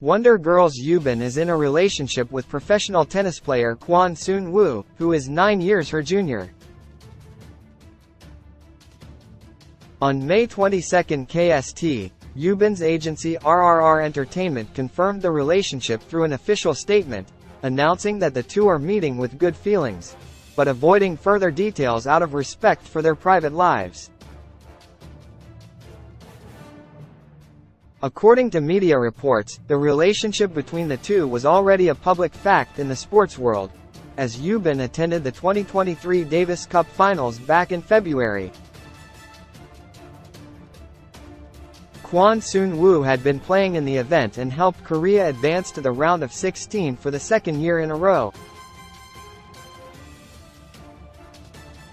Wonder Girls Yubin is in a relationship with professional tennis player Kwon Soon Woo, who is nine years her junior. On May 22 KST, Yubin's agency RRR Entertainment confirmed the relationship through an official statement, announcing that the two are meeting with good feelings, but avoiding further details out of respect for their private lives. According to media reports, the relationship between the two was already a public fact in the sports world, as Yubin attended the 2023 Davis Cup Finals back in February. Kwon Soon Woo had been playing in the event and helped Korea advance to the round of 16 for the second year in a row.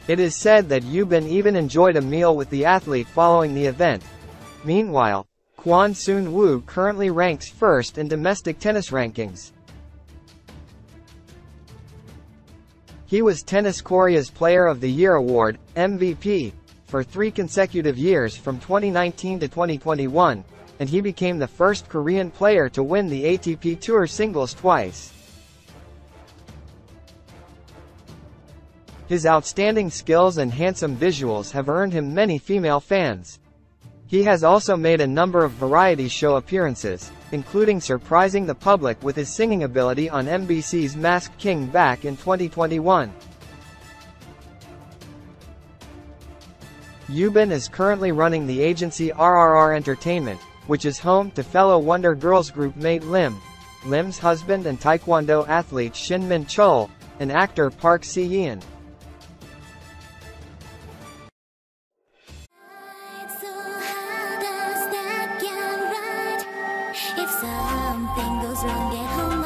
It is said that Yubin even enjoyed a meal with the athlete following the event. Meanwhile, Kwon Soon Woo currently ranks first in domestic tennis rankings. He was Tennis Korea's Player of the Year award, MVP, for three consecutive years from 2019 to 2021, and he became the first Korean player to win the ATP Tour singles twice. His outstanding skills and handsome visuals have earned him many female fans. He has also made a number of variety show appearances, including surprising the public with his singing ability on MBC's Masked King back in 2021. Yubin is currently running the agency RRR Entertainment, which is home to fellow Wonder Girls group mate Lim, Lim's husband and Taekwondo athlete Shin Min Chul, and actor Park Si-yeon. Something goes wrong, at home